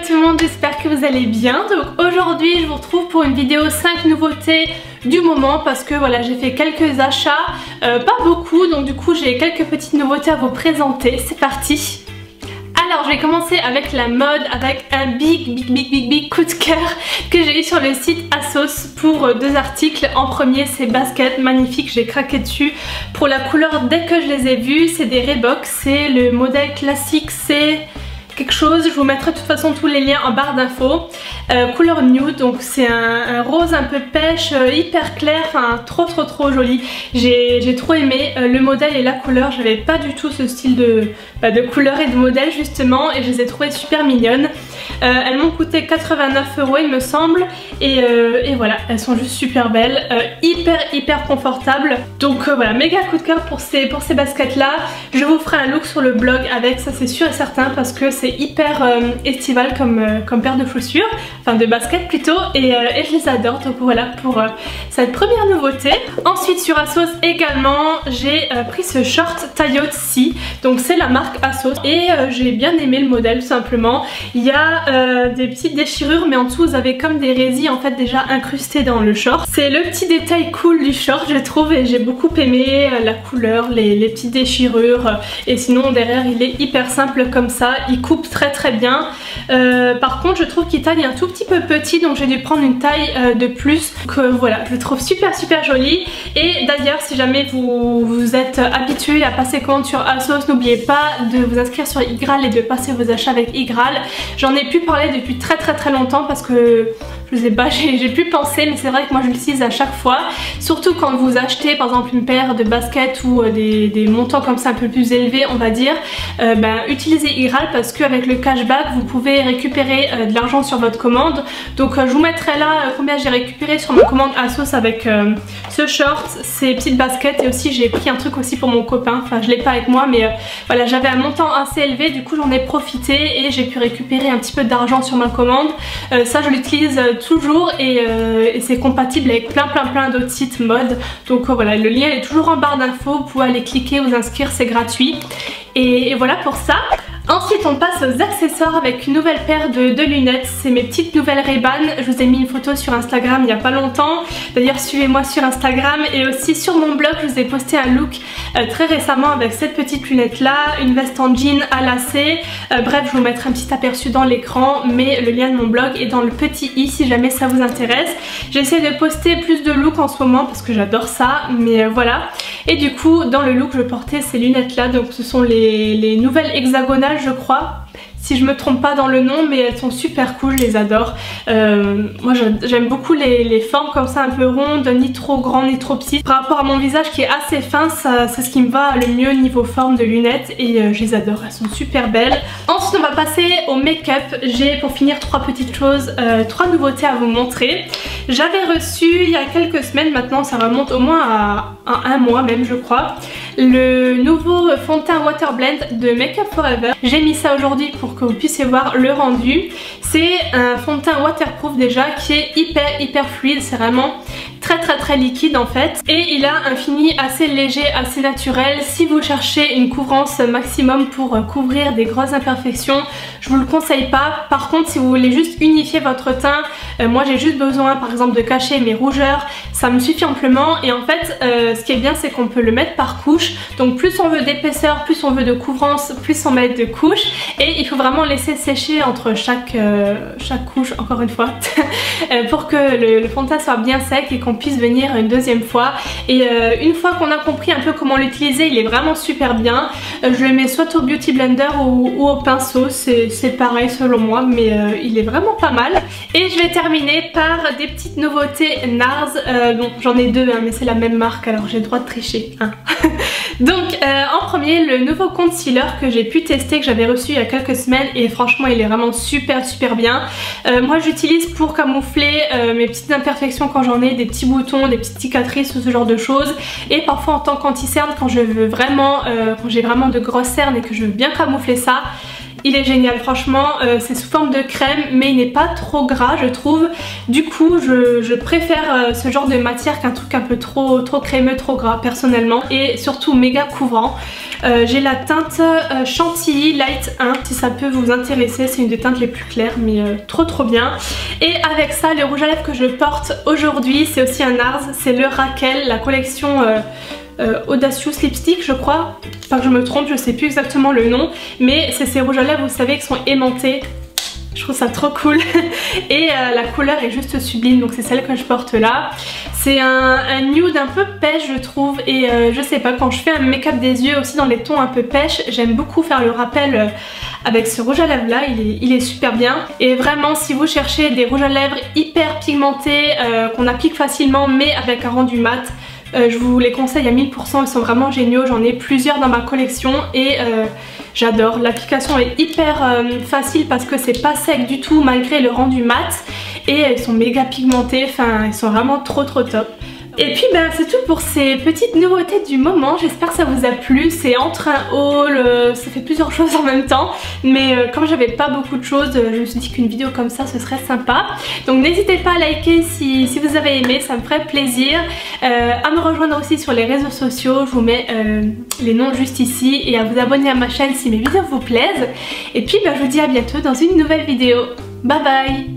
tout le monde, j'espère que vous allez bien. Donc aujourd'hui je vous retrouve pour une vidéo 5 nouveautés du moment parce que voilà j'ai fait quelques achats, euh, pas beaucoup donc du coup j'ai quelques petites nouveautés à vous présenter. C'est parti alors je vais commencer avec la mode avec un big big big big big coup de cœur que j'ai eu sur le site Asos pour euh, deux articles. En premier c'est baskets magnifiques, j'ai craqué dessus pour la couleur dès que je les ai vus. C'est des Reebok, c'est le modèle classique, c'est quelque chose. Je vous mettrai de toute façon tous les liens en barre d'infos. Euh, couleur nude, donc c'est un, rose un peu pêche, euh, hyper clair, enfin trop trop trop joli. J'ai trop aimé euh, le modèle et la couleur. J'avais pas du tout ce style de, bah, de couleur et de modèle justement et je les ai trouvées super mignonnes. Elles m'ont coûté 89 euros il me semble et, et, voilà, elles sont juste super belles, hyper hyper confortables. Donc voilà, méga coup de cœur pour ces, baskets là. Je vous ferai un look sur le blog avec, ça c'est sûr et certain parce que c'est hyper estival comme, comme paire de chaussures enfin de baskets plutôt et, euh, et, je les adore donc voilà pour euh, cette première nouveauté. Ensuite sur Asos également j'ai euh, pris ce short taillot C donc c'est la marque Asos et j'ai bien aimé le modèle simplement. Il y a des petites déchirures mais en dessous vous avez comme des résines en fait déjà incrustées dans le short. C'est le petit détail cool du short je trouve et j'ai beaucoup aimé la couleur, les, petites déchirures et sinon derrière il est hyper simple comme ça, il coupe très très bien. par contre je trouve qu'il taille un tout petit peu petit donc j'ai dû prendre une taille euh, de plus que voilà je le trouve super super joli et d'ailleurs si jamais vous, vous êtes habitué à passer compte sur Asos n'oubliez pas de vous inscrire sur Igral et de passer vos achats avec Igral j'en ai pu parler depuis très très très longtemps parce que je sais pas, j'ai pu penser mais c'est vrai que moi je l'utilise à chaque fois. Surtout quand vous achetez par exemple une paire de baskets ou euh, des, montants comme ça un peu plus élevés on va dire euh, ben, utilisez Igral parce qu'avec le cashback vous pouvez récupérer euh, de l'argent sur votre commande. Donc je vous mettrai là combien j'ai récupéré sur ma commande Asos avec ce short, ces petites baskets. Et aussi j'ai pris un truc aussi pour mon copain. Enfin je l'ai pas avec moi mais voilà j'avais un montant assez élevé. Du coup j'en ai profité et j'ai pu récupérer un petit peu d'argent sur ma commande. Ça je l'utilise toujours euh, et, c'est compatible avec plein plein plein d'autres sites mode. Donc euh, voilà le lien est toujours en barre d'infos. Vous pouvez aller cliquer vous inscrire c'est gratuit. Et voilà pour ça Ensuite on passe aux accessoires avec une nouvelle paire de, lunettes, c'est mes petites nouvelles Ray-Ban, je vous ai mis une photo sur Instagram il n'y a pas longtemps, d'ailleurs suivez-moi sur Instagram et aussi sur mon blog. Je vous ai posté un look euh, très récemment avec cette petite lunette là, une veste en jean à lacets, euh, bref je vous mettrai un petit aperçu dans l'écran mais le lien de mon blog est dans le petit i si jamais ça vous intéresse. J'essaie de poster plus de looks en ce moment parce que j'adore ça mais euh, voilà et du coup dans le look je portais ces lunettes là donc ce sont les, les nouvelles hexagonales je crois si je me trompe pas dans le nom mais elles sont super cool, je les adore. Euh, moi j'aime beaucoup les, formes comme ça un peu rondes, ni trop grandes ni trop petites. Par rapport à mon visage qui est assez fin, c'est ce qui me va le mieux niveau forme de lunettes et euh, je les adore, elles sont super belles. On va passer au make-up. J'ai pour finir trois petites choses, euh, trois nouveautés à vous montrer. J'avais reçu il y a quelques semaines maintenant, ça remonte au moins à, un mois même je crois, le nouveau fond de teint Water Blend de Make Up Forever. J'ai mis ça aujourd'hui pour que vous puissiez voir le rendu. C'est un fond de teint waterproof déjà qui est hyper hyper fluide, c'est vraiment très très très liquide en fait et il a un fini assez léger, assez naturel. Si vous cherchez une couvrance maximum pour euh, couvrir des grosses imperfections, je vous le conseille pas. Par contre si vous voulez juste unifier votre teint, euh, moi j'ai juste besoin par exemple de cacher mes rougeurs, ça me suffit amplement. Et en fait euh, ce qui est bien c'est qu'on peut le mettre par couche. Donc plus on veut d'épaisseur, plus on veut de couvrance, plus on met de couches. Et il faut vraiment laisser sécher entre chaque, chaque couche encore une fois pour que le, fond de teint soit bien sec et qu'on puisse venir une deuxième fois. Et euh, une fois qu'on a compris un peu comment l'utiliser il est vraiment super bien. Euh, je le mets soit au beauty blender ou, au pinceau. C'est pareil selon moi mais euh, il est vraiment pas mal. Et je vais terminer par des petites nouveautés NARS donc j'en ai deux hein, mais c'est la même marque alors j'ai le droit de tricher hein. donc en premier le nouveau concealer que j'ai pu tester que j'avais reçu il y a quelques semaines et franchement il est vraiment super super bien moi j'utilise pour camoufler mes petites imperfections quand j'en ai des petits boutons, des petites cicatrices ou ce genre de choses. Et parfois en tant qu'anti-cerne, quand je veux vraiment, euh, quand j'ai vraiment de grosses cernes et que je veux bien camoufler ça, Il est génial franchement, c'est sous forme de crème mais il n'est pas trop gras je trouve. Du coup je, préfère ce genre de matière qu'un truc un peu trop, trop crémeux, trop gras personnellement et surtout méga couvrant. J'ai la teinte Chantilly Light 1 si ça peut vous intéresser, c'est une des teintes les plus claires mais trop trop bien. Et avec ça le rouge à lèvres que je porte aujourd'hui c'est aussi un Nars, c'est le Raquel, la collection euh, Audacious Lipstick je crois, pas que je me trompe, je sais plus exactement le nom, mais c'est ces rouges à lèvres vous savez qui sont aimantés. Je trouve ça trop cool. Et euh, la couleur est juste sublime. Donc c'est celle que je porte là. C'est un, nude un peu pêche je trouve. Et euh, je sais pas quand je fais un make-up des yeux aussi dans les tons un peu pêche j'aime beaucoup faire le rappel avec ce rouge à lèvres là il est, il est, super bien. Et vraiment si vous cherchez des rouges à lèvres hyper pigmentés qu'on applique facilement mais avec un rendu mat euh, je vous les conseille à 1000%, ils sont vraiment géniaux, j'en ai plusieurs dans ma collection et euh, j'adore. L'application est hyper euh, facile parce que c'est pas sec du tout malgré le rendu mat et ils sont méga pigmentés, enfin ils sont vraiment trop trop top. Et puis ben c'est tout pour ces petites nouveautés du moment, j'espère que ça vous a plu, c'est entre un haul, euh, ça fait plusieurs choses en même temps, mais euh, comme j'avais pas beaucoup de choses, je me suis dit qu'une vidéo comme ça ce serait sympa. Donc n'hésitez pas à liker si, vous avez aimé, ça me ferait plaisir, euh, à me rejoindre aussi sur les réseaux sociaux, je vous mets les noms juste ici, et à vous abonner à ma chaîne si mes vidéos vous plaisent. Et puis ben, je vous dis à bientôt dans une nouvelle vidéo. Bye bye